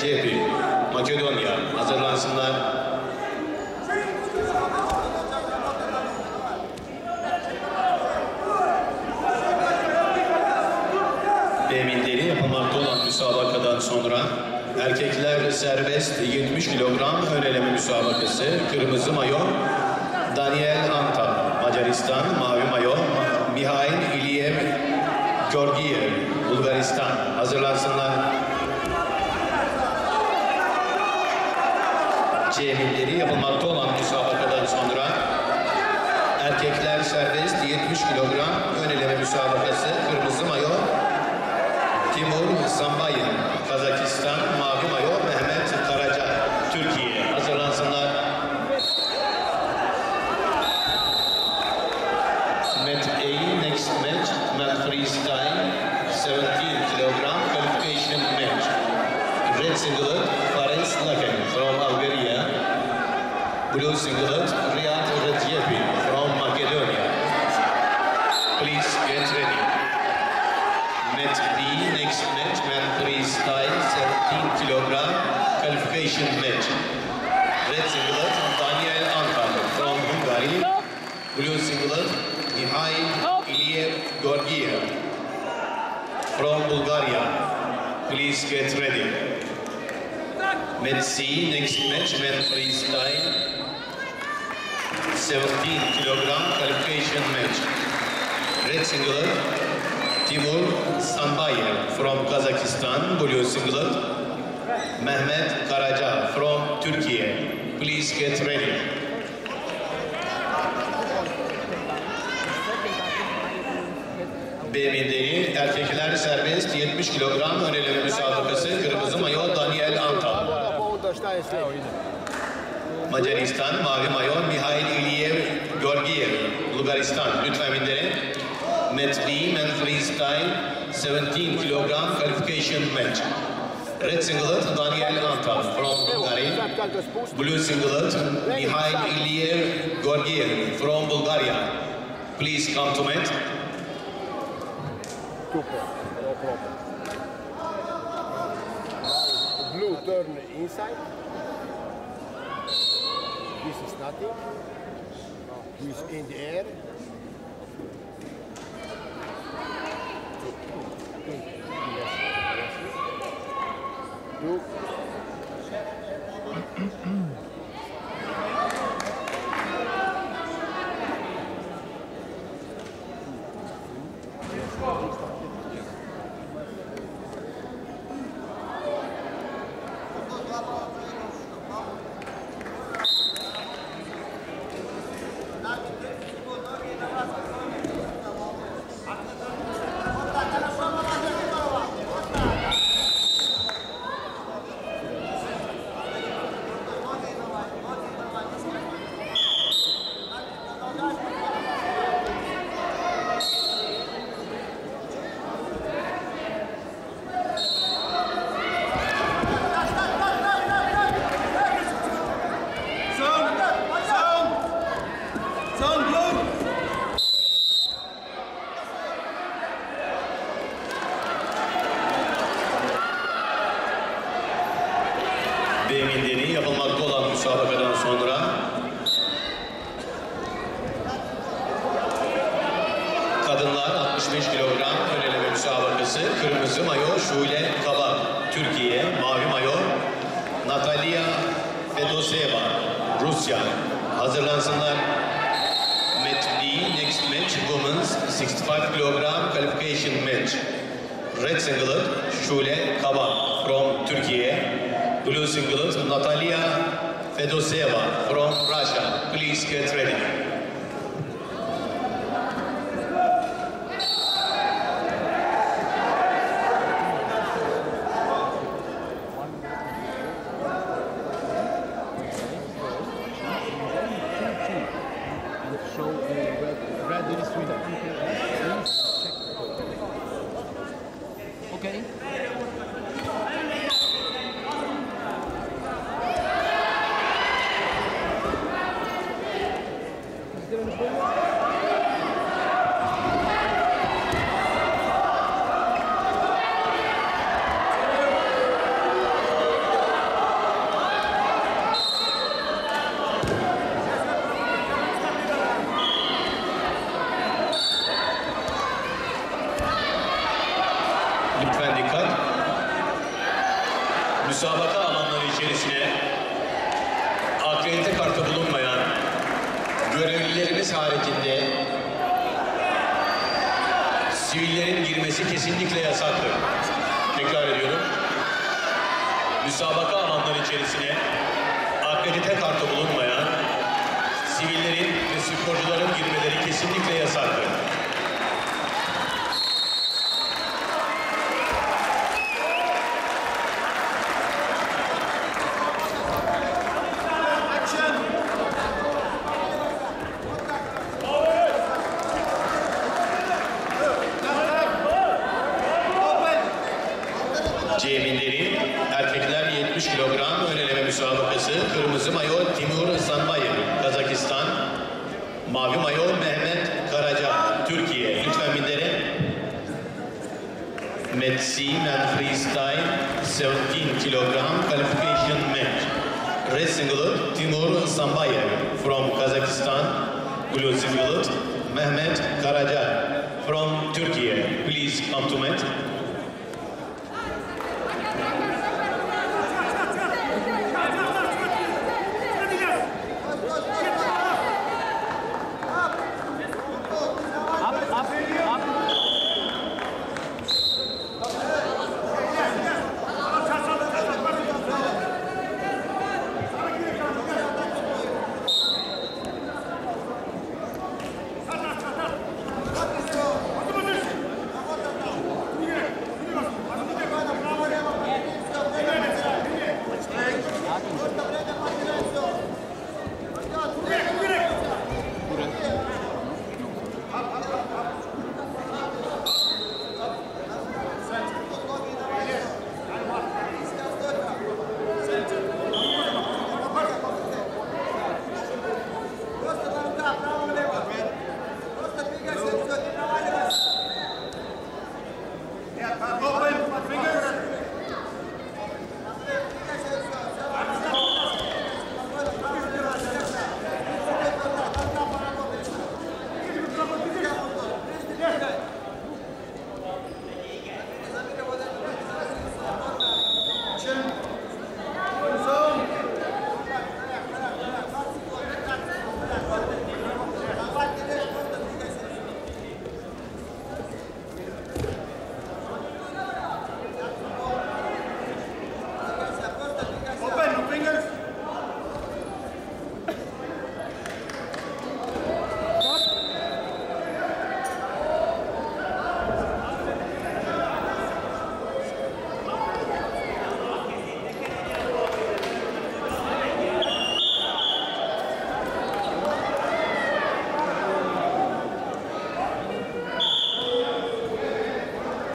Recepi, Makedonya hazırlansınlar. Deminderi yapılmakta olan müsabakadan sonra erkekler serbest 70 kilogram ön eleme müsabakası kırmızı mayo Daniel Anta Macaristan mavi mayo Cemilleri yapılmakta olan müsabakadan sonra erkekler serbest 70 kilogram ön eleme müsabakası kırmızı mayo Timur Sambayin Kazakistan mavi mayo Mehmet singlet Riyad Redjepi from Macedonia. Please get ready. Met B next match men freestyle 17 kilogram qualification match. Red singlet Daniel Ankar from Hungary. Blue singlet Mihail Iliev Georgiev from Bulgaria. Please get ready. Met C next match men freestyle 17 kilogram qualification match. Red singlet Timur Sanbayev from Kazakhstan, blue singlet. Mehmet Karaca from Turkey. Please get ready. B erkekler serbest 70 kilogram ön eleme müsabakası kırmızı mayo Daniel Antal. Macaristan mavi mayo Mihail İliyev Georgiev Bulgaristan lütfen bindirin. Met B men freestyle 17 kilogram qualification match. Red singlet Daniel Antal from Bulgaria. Blue singlet Mihail Iliev Georgiev from Bulgaria. Please come to Met. Super, no problem. Blue turn inside. This is nothing. This in the air. Two. 65 kilogram ön eleme müsabakası kırmızı mayo Şule Kabak Türkiye mavi mayo Natalia Fedoseva Rusya hazırlansınlar. B next match women's 65 kilogram qualification match. Red singlet Şule Kabak from Türkiye Blue singlet Natalia Fedoseva from Russia. Please get ready. and show a red, red is Sweden. Please check. Okay. Görevlilerimiz haricinde sivillerin girmesi kesinlikle yasaktır. Tekrar ediyorum. Müsabaka alanları içerisine akredite kartı bulunmayan sivillerin ve sporcuların girmeleri kesinlikle yasaktır. Cemilleri erkekler 70 kilogram ön eleme müsabakası. Kırmızı mayo Timur Sanbayev, Kazakistan. Mavi mayo Mehmet Karaca, Türkiye. Lütfen mindere. Medicine and Freestyle 17 kilogram qualification match. Red singlet Timur Sambayev from Kazakhstan. Blue singlet Mehmet Karaca from Turkey. Please come to mat.